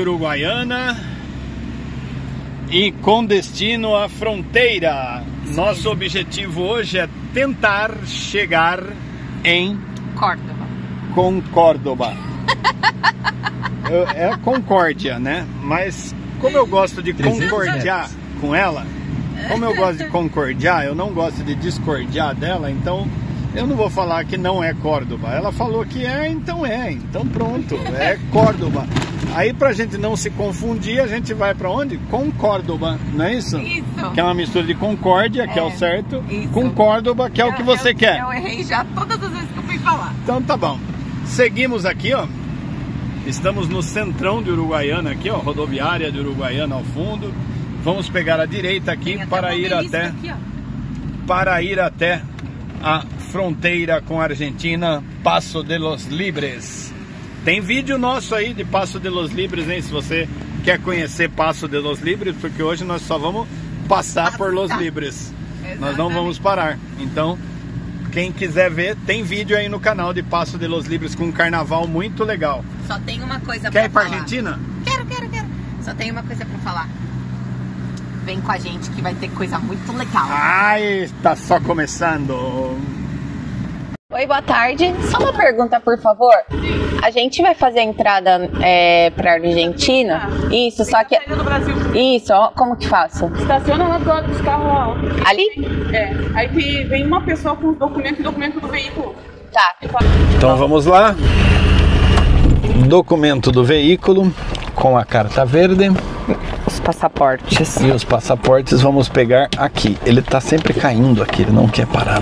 Uruguaiana e com destino à fronteira. Nosso objetivo hoje é tentar chegar em Córdoba. com Córdoba. É Concórdia, né? Mas como eu gosto de 300 concordiar metros. com ela, como eu gosto de concordiar, eu não gosto de discordiar dela, então eu não vou falar que não é Córdoba. Ela falou que é, então é. Então pronto, é Córdoba. Aí pra gente não se confundir, a gente vai pra onde? Com Córdoba, não é isso? Isso. Que é uma mistura de concórdia, que é, o É, certo, isso. com Córdoba, que é o que você eu, quer. Eu errei já todas as vezes que eu fui falar. Então tá bom. Seguimos aqui, ó. Estamos no centrão de Uruguaiana aqui, ó, rodoviária de Uruguaiana ao fundo. Vamos pegar a direita aqui Tem para ir até aqui, para ir até a fronteira com a Argentina, Passo de los Libres. Tem vídeo nosso aí de Passo de los Libres, hein? Se você quer conhecer Passo de los Libres, porque hoje nós só vamos passar por los. Libres. Nós não Exatamente. vamos parar. Então, quem quiser ver, tem vídeo aí no canal de Passo de los Libres com um carnaval muito legal. Só tem uma coisa Quer ir pra pra falar. Argentina? Quero, quero, quero. Só tem uma coisa pra falar. Vem com a gente que vai ter coisa muito legal. Ai, está só começando. Oi, boa tarde. Só uma pergunta, por favor. A gente vai fazer a entrada é, para Argentina? Isso, só que. Isso, ó, como que faço? Estaciona lá do lado dos carros lá. Ali? É. Aí vem uma pessoa com os documentos e documento do veículo. Tá. Então vamos lá. Documento do veículo com a carta verde Os passaportes. e os passaportes vamos pegar aqui. Ele tá sempre caindo aqui, ele não quer parar.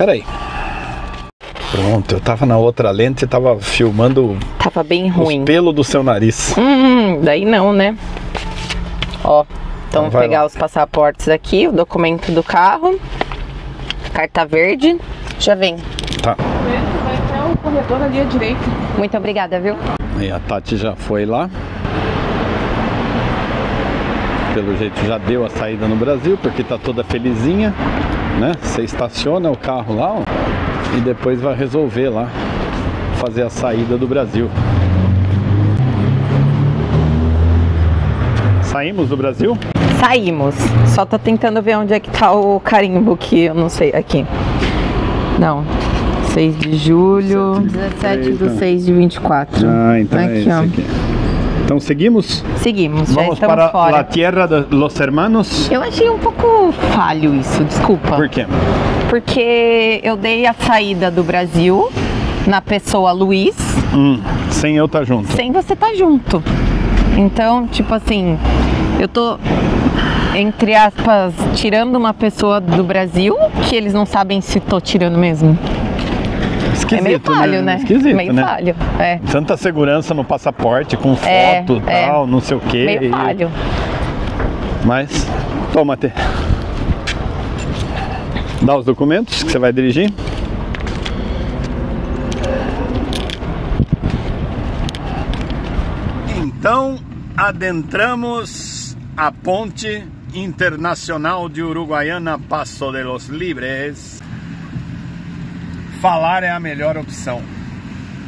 Peraí. Pronto, eu tava na outra lente e tava filmando Tava bem ruim. os pelos do seu nariz. Hum, daí não, né? Ó, então vou vai pegar lá. os passaportes aqui, o documento do carro, carta verde. Já vem. Tá. Vai até o corredor ali à direita. Muito obrigada, viu? Aí a Tati já foi lá. Pelo jeito já deu a saída no Brasil, porque tá toda felizinha, né? Você estaciona o carro lá, ó, e depois vai resolver lá fazer a saída do Brasil. Saímos do Brasil? Saímos. Só tô tentando ver onde é que tá o carimbo que eu não sei. Aqui. Não. 6 de julho. 17 do Eita. 6 de 24. Ah, então é aqui, esse ó. aqui. Então seguimos? Seguimos, já Vamos estamos para fora. la tierra de los hermanos. Eu achei um pouco falho isso, desculpa. Por quê? Porque eu dei a saída do Brasil na pessoa Luiz, Hum, sem eu estar junto. sem você estar junto. Então, tipo assim, eu tô, entre aspas, tirando uma pessoa do Brasil, que eles não sabem se tô tirando mesmo. Esquisito, é meio falho, né? Esquisito, meio né? falho. É, Tanta segurança no passaporte, com foto É, e é. tal, não sei o quê. meio e- falho. Mas, toma, Tê. Dá os documentos que você vai dirigir. Então, adentramos a ponte internacional de Uruguaiana Passo de los Libres. Falar é a melhor opção,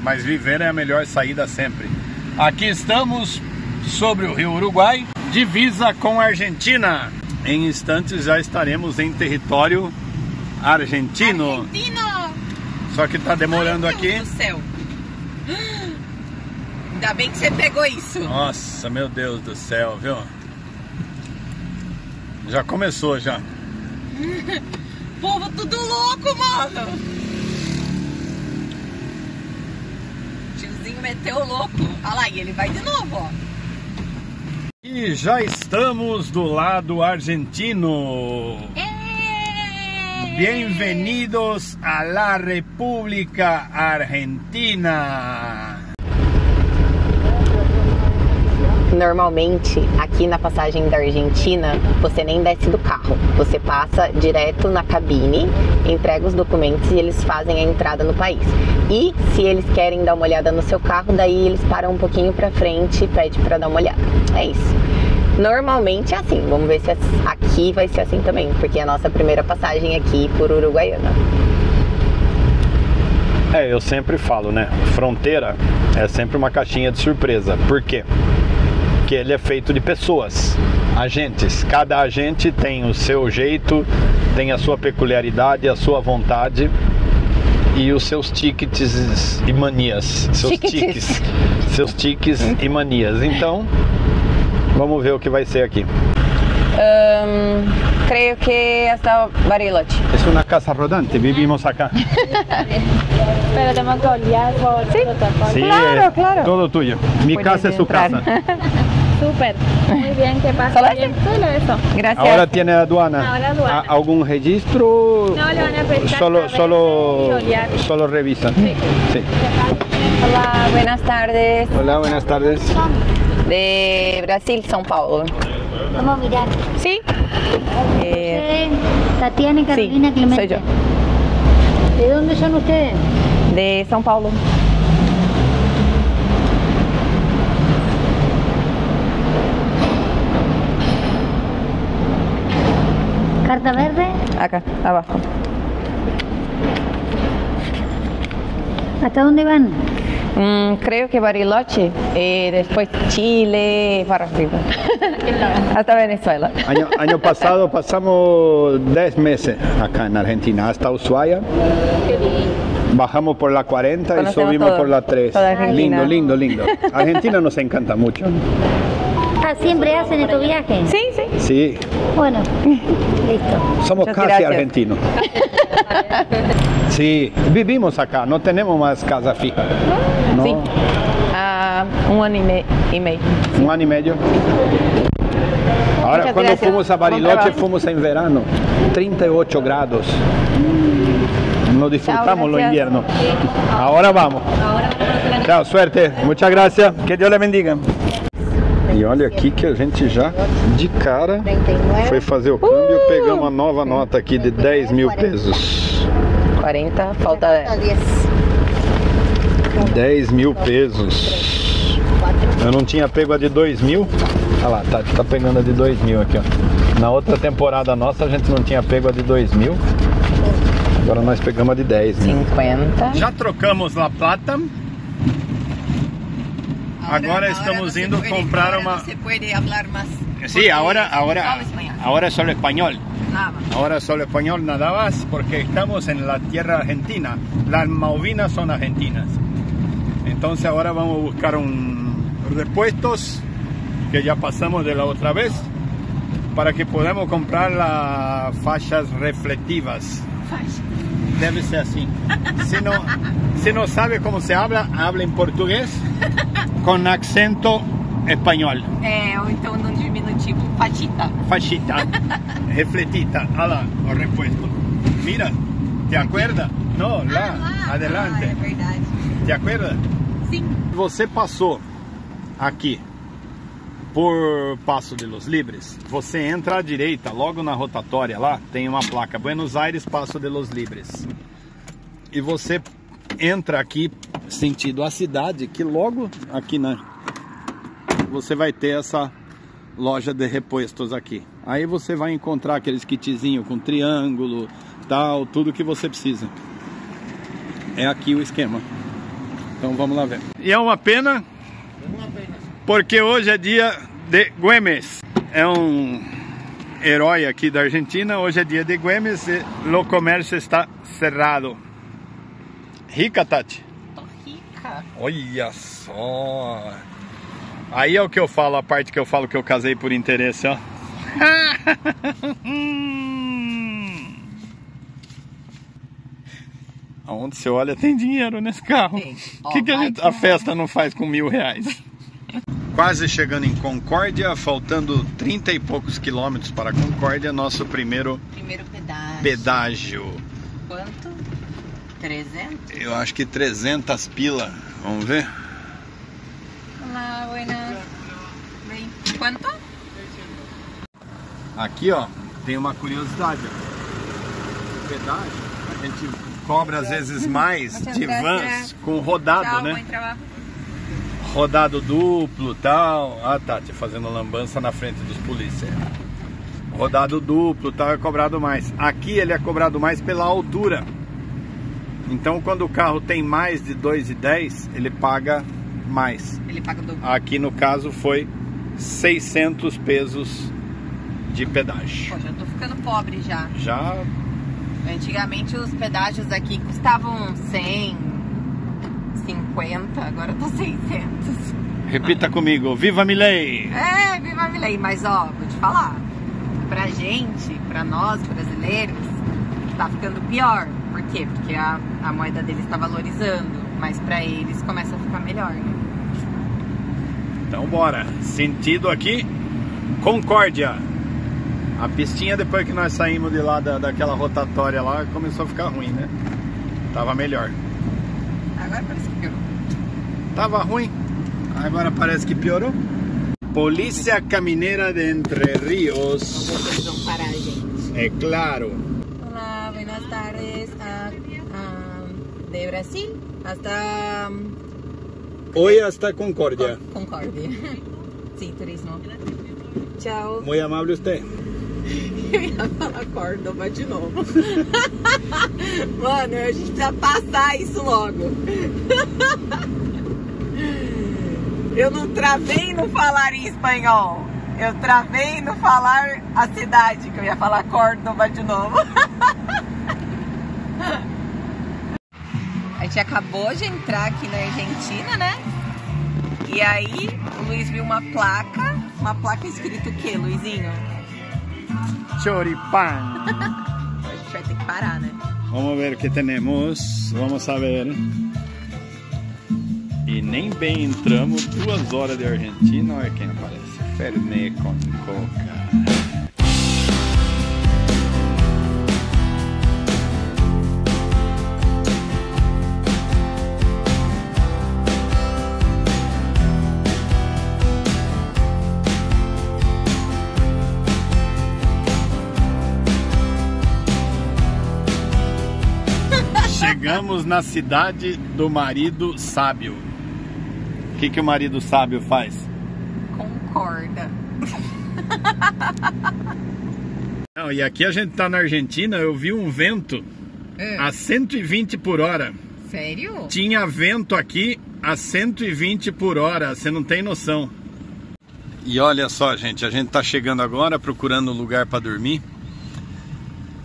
mas viver é a melhor saída sempre. Aqui estamos sobre o rio Uruguai, divisa com a Argentina. Em instantes já estaremos em território argentino. Argentino! Só que tá demorando Ai, aqui. Deus do céu. Ainda bem que você pegou isso. Nossa, meu Deus do céu, viu? Já começou já. Povo tudo louco, mano. Meteu o louco. Olha lá, e ele vai de novo, ó. E já estamos do lado argentino. Bienvenidos a la República Argentina. Normalmente, aqui na passagem da Argentina, você nem desce do carro. Você passa direto na cabine, entrega os documentos e eles fazem a entrada no país. E se eles querem dar uma olhada no seu carro, daí eles param um pouquinho pra frente e pedem pra dar uma olhada. É isso. Normalmente é assim. Vamos ver se aqui vai ser assim também, porque é a nossa primeira passagem aqui por Uruguaiana. É, eu sempre falo, né? Fronteira é sempre uma caixinha de surpresa. Por quê? Porque ele é feito de pessoas, agentes. Cada agente tem o seu jeito, tem a sua peculiaridade, a sua vontade e os seus tickets e manias. Seus Tickets. tiques. Seus tiques e manias. Então, vamos ver o que vai ser aqui. Ahn, creio que hasta Bariloche. É uma casa rodante, vivimos acá. Pero tenemos que olvidar por protocolo. Sí, Claro, claro. Todo tuyo. Mi Puedes casa es su entrar. casa. Súper. Muy bien, que pase ¿Solo bien. Solo eso. Gracias. Ahora tiene aduana. Ahora aduana. ¿A- ¿Algún registro? No, le van a prestar Solo, solo, solo revisan. Sí. Sí. Hola, buenas tardes. Hola, buenas tardes. De Brasil, São Paulo. Vamos a mirar. Sí. Eh, Tatiana y Carolina sí, Clemente. soy yo. ¿De dónde son ustedes? De São Paulo. ¿Carta verde? Acá, abajo. ¿Hasta dónde van? Mm, creo que Bariloche, eh, después Chile, para arriba. Hasta Venezuela. Año, año pasado pasamos 10 meses acá en Argentina, hasta Ushuaia. Bajamos por la 40 y subimos todo, por la 3. toda Argentina. Lindo, lindo, lindo. Argentina nos encanta mucho. ¿Siempre hacen estos viajes? Sí, sí. Sí, Bueno, listo. somos Muchas casi gracias. argentinos. Sí, vivimos acá, no tenemos más casa fija. ¿no? Sí. Ah, un año y, me- y medio. Un año y medio. Ahora, Muchas cuando gracias. fuimos a Bariloche, fuimos en verano, 38 grados. No disfrutamos lo gracias. invierno. Ahora vamos. Chao, suerte. Muchas gracias. Que Deus le bendiga. E olha aqui que a gente já, de cara, 39. foi fazer o câmbio, pegamos uma nova nota aqui de 10 mil pesos. 40, falta 10. 10 mil pesos. Eu não tinha pego a de 2 mil. Olha lá, tá, tá pegando a de 2 mil aqui, ó. Na outra temporada nossa a gente não tinha pego a de 2 mil. Agora nós pegamos a de 10 mil. 50. Já trocamos La Plata. Agora estamos indo puede- comprar uma- Você pode falar mais. Sí, ahora, ahora, ahora solo español. Nada. Ahora solo español nada más porque estamos en la tierra argentina. Las Malvinas son argentinas. Entonces ahora vamos a buscar un repuestos que ya pasamos de la otra vez para que podamos comprar las fallas reflectivas. Debe ser así. Si no, si no sabe cómo se habla, habla en portugués con acento español. É, ou então num diminutivo. Fatita. Fachita, refletita, ala, o repuesto. Mira, ¿te acuerdas? No, lá, Ah, adelante. é verdade. ¿Te acuerdas? Sim. Você passou aqui por Passo de los Libres, você entra à direita, logo na rotatória lá, tem uma placa Buenos Aires Passo de los Libres. E você entra aqui sentido a cidade, que logo aqui na você vai ter essa loja de repostos aqui. Aí você vai encontrar aqueles kitzinho com triângulo, tal, tudo que você precisa. É aqui o esquema. Então vamos lá ver. E é uma pena, porque hoje é dia de Güemes. É um herói aqui da Argentina. Hoje é dia de Güemes e o comércio está cerrado. Rica, Tati? Tô rica. Olha só. Aí é o que eu falo, a parte que eu falo que eu casei por interesse, ó. Aonde você olha tem dinheiro nesse carro. Tem. O que, que a, gente- que- a festa não faz com mil reais? Quase chegando em Concórdia, faltando 30 e poucos quilômetros para Concórdia, nosso primeiro Primeiro pedágio. pedágio. Quanto? 300? Eu acho que 300 pila. Vamos ver? Olá, buenas. Bem. Quanto? Aqui, ó, tem uma curiosidade. ó. Pedágio, a gente cobra às vezes mais de vans com rodado, né? Rodado duplo tal. Ah, Tati, fazendo lambança na frente dos polícias. Rodado duplo tal é cobrado mais. Aqui ele é cobrado mais pela altura. Então quando o carro tem mais de 2,10, ele paga mais. Ele paga dobro. Aqui no caso foi 600 pesos de pedágio. Pô, já tô ficando pobre já. Já Antigamente os pedágios aqui custavam 100, 50, agora tá 600. repita comigo, viva Milei! É, viva Milei, mas ó, vou te falar. Pra gente, pra nós brasileiros, tá ficando pior. Por quê? Porque a, a moeda deles tá valorizando. Mas pra eles começa a ficar melhor, né? Então bora, sentido aqui, Concórdia. A pistinha depois que nós saímos de lá da, daquela rotatória lá começou a ficar ruim, né? Tava melhor. Agora parece que piorou. Tava ruim, agora parece que piorou. Polícia Camineira de Entre Rios. Eles vão parar a gente. É claro. Hola, buenas tardes. ah, ah, de Brasil hasta um, Hoy hasta Concórdia. Concórdia. Sim, turismo. Tchau. Muy amable usted. Eu ia falar Córdoba de novo. Mano, a gente precisa passar isso logo. Eu não travei não falar em espanhol. Eu travei não falar a cidade, que eu ia falar Córdoba de novo. A gente acabou de entrar aqui na Argentina, né? E aí, o Luiz viu uma placa. Uma placa escrito o quê, Luizinho? Choripan. A gente vai ter que parar, né? Vamos ver o que temos. Vamos saber. E nem bem entramos, duas horas de Argentina, olha quem aparece. Fernet com coca. Chegamos na cidade do marido sábio. O que, que o marido sábio faz? Concorda. Não, e aqui a gente tá na Argentina, eu vi um vento a 120 por hora. Sério? Tinha vento aqui a 120 por hora, você não tem noção. E olha só, gente, a gente tá chegando agora procurando um lugar para dormir.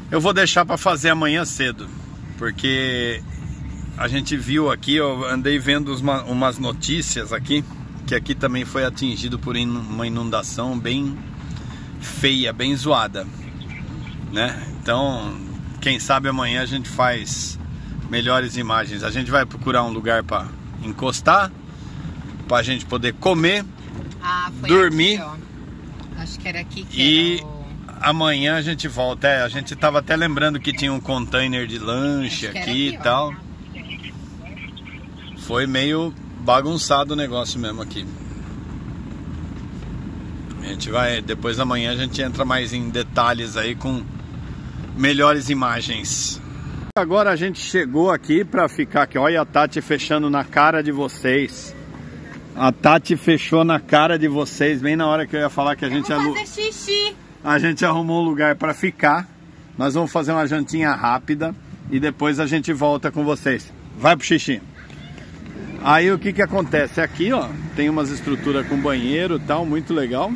Eu vou deixar para fazer amanhã cedo, porque a gente viu aqui, eu andei vendo uma- umas notícias aqui, que aqui também foi atingido por in- uma inundação bem feia, bem zoada, né? Então, quem sabe amanhã a gente faz melhores imagens. A gente vai procurar um lugar para encostar, para a gente poder comer Ah, Dormir. aqui. Acho que era aqui que e era o... amanhã a gente volta. É, a gente tava até lembrando que tinha um container de lanche aqui e tal. Foi meio bagunçado o negócio mesmo aqui. A gente vai, depois amanhã a gente entra mais em detalhes aí com melhores imagens. Agora a gente chegou aqui para ficar aqui. Olha a Tati fechando na cara de vocês. A Tati fechou na cara de vocês bem na hora que eu ia falar que a gente Eu vou alu- fazer xixi. A gente arrumou um lugar para ficar. Nós vamos fazer uma jantinha rápida e depois a gente volta com vocês. Vai pro xixi. Aí o que que acontece? Aqui, ó, tem umas estruturas com banheiro tal, muito legal.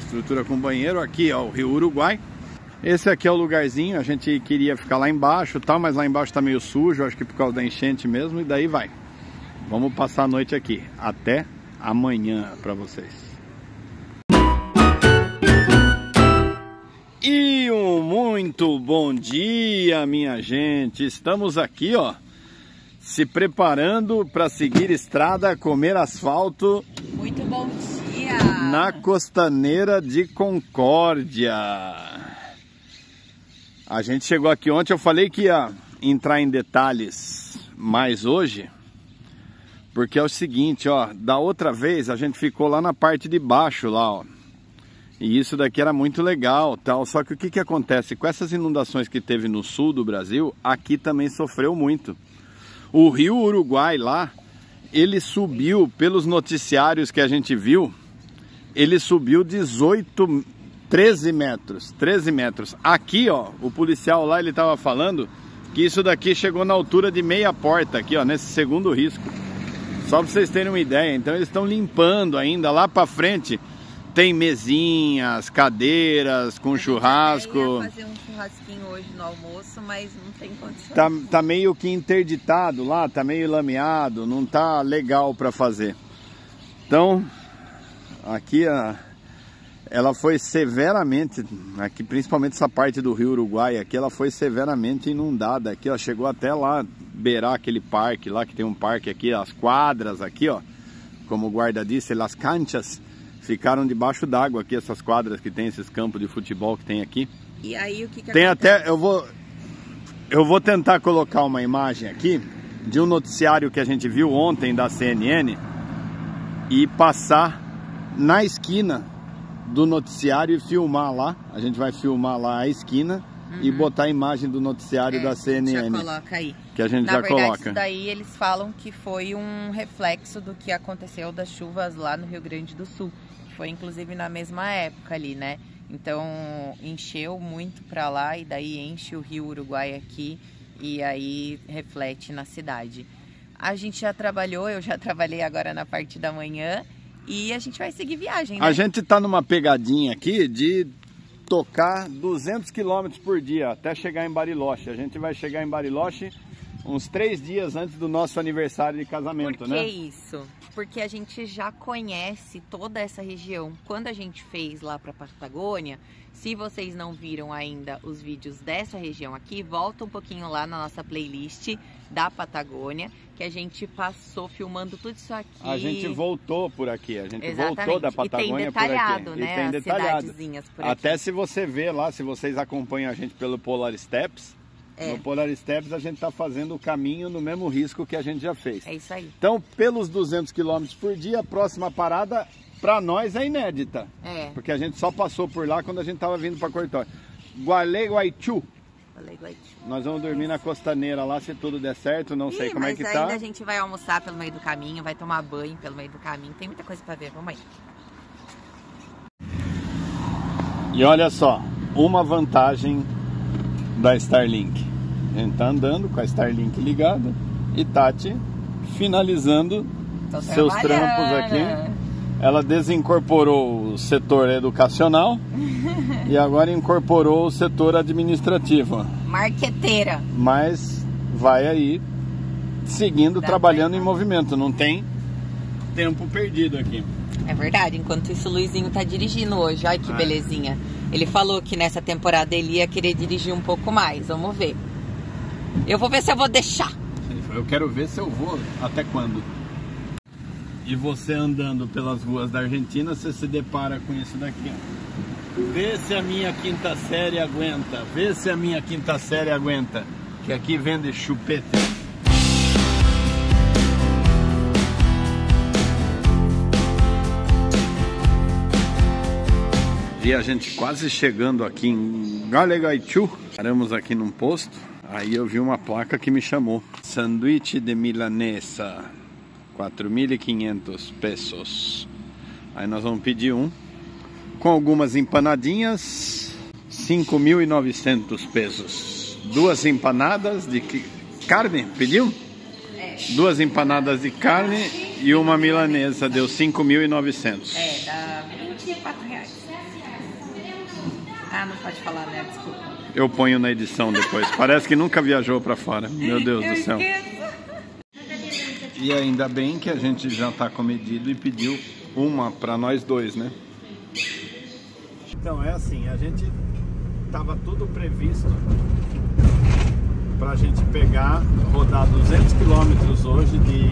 Estrutura com banheiro aqui, ó, o Rio Uruguai. Esse aqui é o lugarzinho, a gente queria ficar lá embaixo tal, mas lá embaixo tá meio sujo, acho que por causa da enchente mesmo, e daí vai. Vamos passar a noite aqui. Até amanhã para vocês. E um muito bom dia, minha gente. Estamos aqui, ó, se preparando para seguir estrada, comer asfalto Muito bom dia. na costaneira de Concórdia. A gente chegou aqui ontem, eu falei que ia entrar em detalhes mais hoje, porque é o seguinte, ó, da outra vez a gente ficou lá na parte de baixo lá, ó. E isso daqui era muito legal, tal. Só que o que que acontece com essas inundações que teve no sul do Brasil, aqui também sofreu muito. O Rio Uruguai lá, ele subiu pelos noticiários que a gente viu, ele subiu 18, 13 metros, 13 metros. Aqui, ó, o policial lá, ele tava falando que isso daqui chegou na altura de meia porta aqui, ó, nesse segundo risco. Só para vocês terem uma ideia. Então eles estão limpando ainda lá para frente. Tem mesinhas, cadeiras com churrasco. Eu fazer um churrasquinho hoje no almoço, mas não tem condição. Tá, tá meio que interditado lá, tá meio lameado, não tá legal para fazer. Então, aqui a, ela foi severamente, aqui principalmente essa parte do Rio Uruguai, aqui ela foi severamente inundada. Aqui, ó, chegou até lá beirar aquele parque lá que tem um parque aqui, as quadras aqui, ó, como o guarda disse, as canchas ficaram debaixo d'água aqui essas quadras que tem esses campos de futebol que tem aqui. E aí o que, que Tem acontece? até, eu vou, eu vou tentar colocar uma imagem aqui de um noticiário que a gente viu ontem da CNN e passar na esquina do noticiário e filmar lá. A gente vai filmar lá a esquina e botar a imagem do noticiário É, da a gente CNN Já coloca aí. que a gente Na já verdade, coloca. isso daí eles falam que foi um reflexo do que aconteceu das chuvas lá no Rio Grande do Sul. Que Foi inclusive na mesma época ali, né? Então encheu muito pra lá e daí enche o Rio Uruguai aqui e aí reflete na cidade. A gente já trabalhou, eu já trabalhei agora na parte da manhã e a gente vai seguir viagem, né? A gente tá numa pegadinha aqui de tocar 200 km por dia até chegar em Bariloche. A gente vai chegar em Bariloche uns três dias antes do nosso aniversário de casamento, Por que né? isso? Porque a gente já conhece toda essa região. Quando a gente fez lá para Patagônia, se vocês não viram ainda os vídeos dessa região aqui, volta um pouquinho lá na nossa playlist da Patagônia, que a gente passou filmando tudo isso aqui. A gente voltou por aqui, a gente Exatamente. voltou da tem Patagônia detalhado, por aqui. né? E tem as detalhado. cidadezinhas por Até aqui. se você ver lá, se vocês acompanham a gente pelo Polar Steps, É. no Polar Steps a gente está fazendo o caminho no mesmo risco que a gente já fez. É isso aí. Então, pelos 200 km por dia, a próxima parada para nós é inédita. É. Porque a gente só passou por lá quando a gente estava vindo para Cortório. Gualeguaitu. Nós vamos dormir na costaneira lá se tudo der certo, não sei Ih, como é mas que ainda tá. a gente vai almoçar pelo meio do caminho, vai tomar banho pelo meio do caminho. Tem muita coisa para ver. Vamos aí. E olha só, uma vantagem da Starlink. A gente tá andando com a Starlink ligada e Tati finalizando Tô seus trampos aqui. Ela desincorporou o setor educacional e agora incorporou o setor administrativo. Marqueteira. Mas vai aí seguindo Dá trabalhando em movimento, não tem tempo perdido aqui. É verdade, enquanto isso o Luizinho tá dirigindo hoje, olha que É. belezinha. Ele falou que nessa temporada ele ia querer dirigir um pouco mais, vamos ver. Eu vou ver se eu vou deixar. Eu quero ver se eu vou até quando. E você andando pelas ruas da Argentina, você se depara com isso daqui. Vê se a minha quinta série aguenta. Vê se a minha quinta série aguenta. Que aqui vende chupeta. E a gente quase chegando aqui em Galegaichu. Paramos aqui num posto. Aí eu vi uma placa que me chamou. Sanduíche de milanesa. 4.500 pesos. Aí nós vamos pedir um. Com algumas empanadinhas. 5.900 pesos. Duas empanadas de carne. Pediu? Duas empanadas de carne e uma milanesa. Deu 5.900. É, dá 24 reais. Ah, não pode falar, né? Desculpa. Eu ponho na edição depois. Parece que nunca viajou pra fora. Meu Deus do céu. E ainda bem que a gente já tá comedido e pediu uma pra nós dois, né? Então é assim, a gente tava tudo previsto pra gente pegar, rodar 200 quilômetros hoje de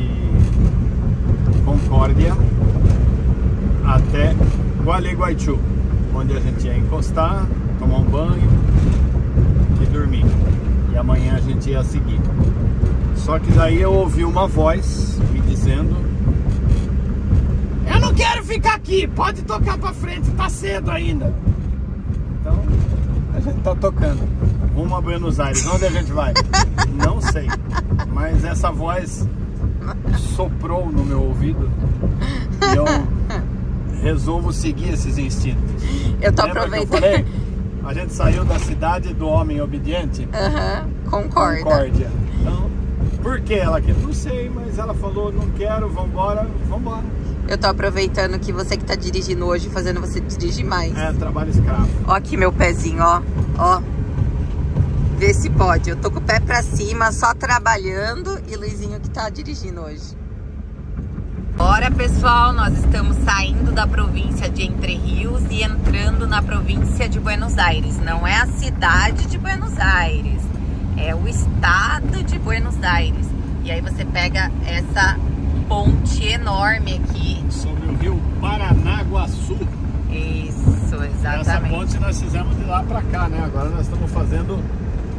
Concórdia até Gualeguaichu, onde a gente ia encostar, tomar um banho dormir. E amanhã a gente ia seguir. Só que daí eu ouvi uma voz me dizendo: Eu não quero ficar aqui, pode tocar pra frente, tá cedo ainda. Então a gente tá tocando. Rumo a Buenos Aires. Onde a gente vai? Não sei. Mas essa voz soprou no meu ouvido e eu resolvo seguir esses instintos. Eu tô Lembra aproveitando. A gente saiu da cidade do homem obediente. Aham, concorda. Concórdia. Então, por que ela quer? Não sei, mas ela falou, não quero, vambora, vambora. Eu tô aproveitando que você que tá dirigindo hoje, fazendo você dirigir mais. É, trabalho escravo. Ó aqui meu pezinho, ó. Ó. Vê se pode. Eu tô com o pé pra cima, só trabalhando. E Luizinho que tá dirigindo hoje. Bora, pessoal. Nós estamos saindo da província de Entre Rios e entrando na província de Buenos Aires. Não é a cidade de Buenos Aires. É o estado de Buenos Aires. E aí você pega essa ponte enorme aqui. Sobre o rio Paranaguaçu. Isso, Essa exatamente. ponte nós fizemos de lá pra cá, né? Agora nós estamos fazendo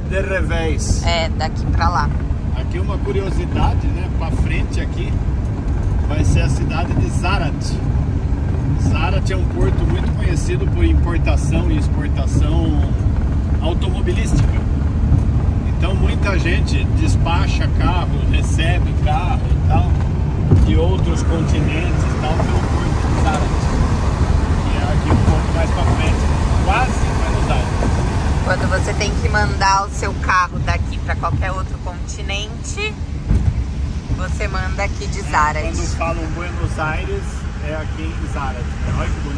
de revés. É, daqui pra lá. Aqui uma curiosidade, né? Pra frente aqui vai ser a cidade de Zarat. Zarat é um porto muito conhecido por importação e exportação automobilística. Então muita gente despacha carro, recebe carro e tal de outros continentes e tal pelo porto de Zarat. Que é aqui um pouco mais pra frente, quase Buenos Aires. Quando você tem que mandar o seu carro daqui para qualquer outro continente, você manda aqui de Zara. Quando falam Buenos Aires, é aqui em Zarat. Né? Olha que bonita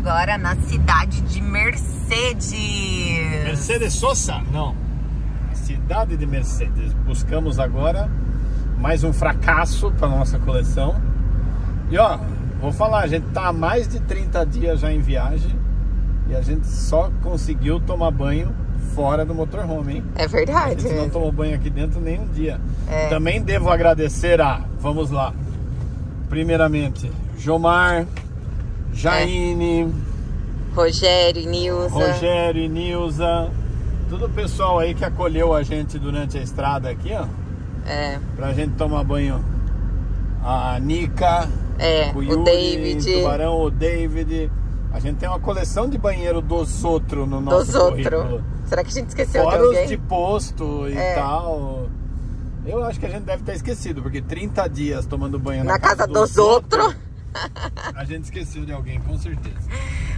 agora na cidade de Mercedes. Mercedes Sosa? Não. Cidade de Mercedes. Buscamos agora mais um fracasso para nossa coleção. E ó, vou falar, a gente tá há mais de 30 dias já em viagem e a gente só conseguiu tomar banho fora do motorhome, hein? É A verdade. gente não tomou banho aqui dentro nem um dia. É. Também devo agradecer a, vamos lá, primeiramente, Jomar, Jaine, Rogério, Nilza. Rogério e Nilza, todo o pessoal aí que acolheu a gente durante a estrada aqui, ó, É, pra gente tomar banho. A Nica, é, o, o, Yuri, David. Tubarão, o David. A gente tem uma coleção de banheiro dos outros no nosso Dos outros. currículo. Será que a gente esqueceu de Fora os alguém? de posto e É. tal. Eu acho que a gente deve ter esquecido, porque 30 dias tomando banho na, Na casa dos outros. A gente esqueceu de alguém, com certeza.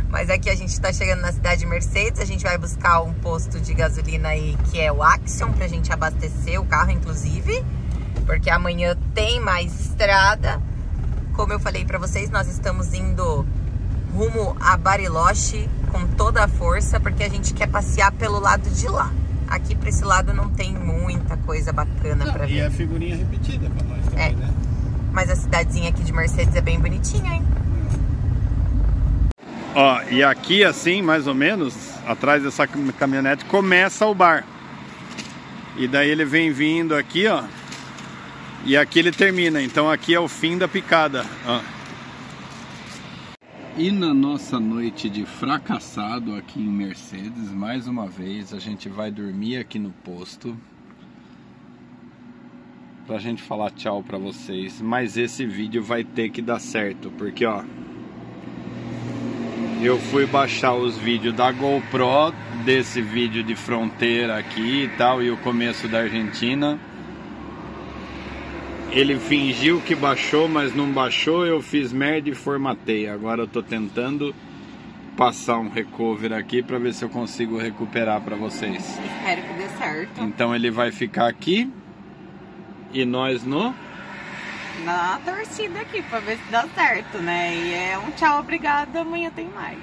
Mas aqui a gente tá chegando na cidade de Mercedes, a gente vai buscar um posto de gasolina aí que é o Axion pra gente abastecer o carro, inclusive, porque amanhã tem mais estrada. Como eu falei pra vocês, nós estamos indo rumo a Bariloche com toda a força, porque a gente quer passear pelo lado de lá. Aqui pra esse lado não tem muita coisa bacana pra e ver. é figurinha repetida pra nós também, É. né? Mas a cidadezinha aqui de Mercedes é bem bonitinha, hein? Ó, e aqui assim, mais ou menos, atrás dessa cam- caminhonete, começa o bar. E daí ele vem vindo aqui, ó. E aqui ele termina. Então aqui é o fim da picada. ó. E na nossa noite de fracassado aqui em Mercedes, mais uma vez, a gente vai dormir aqui no posto. Pra gente falar tchau pra vocês. Mas esse vídeo vai ter que dar certo, porque ó. Eu fui baixar os vídeos da GoPro desse vídeo de fronteira aqui e tal e o começo da Argentina. Ele fingiu que baixou, mas não baixou. Eu fiz merda e formatei. Agora eu tô tentando passar um recover aqui para ver se eu consigo recuperar para vocês. Espero que dê certo. Então ele vai ficar aqui e nós no na torcida aqui pra ver se dá certo, né? E é um tchau, obrigado, amanhã tem mais.